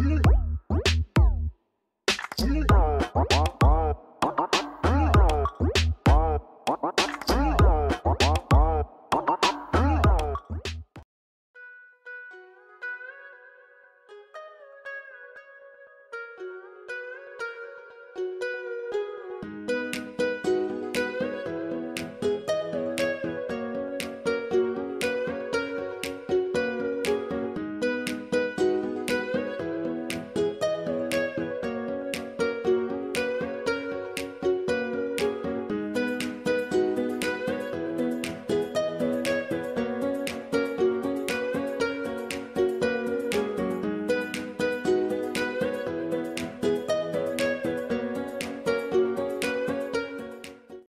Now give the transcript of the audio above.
Only. Only.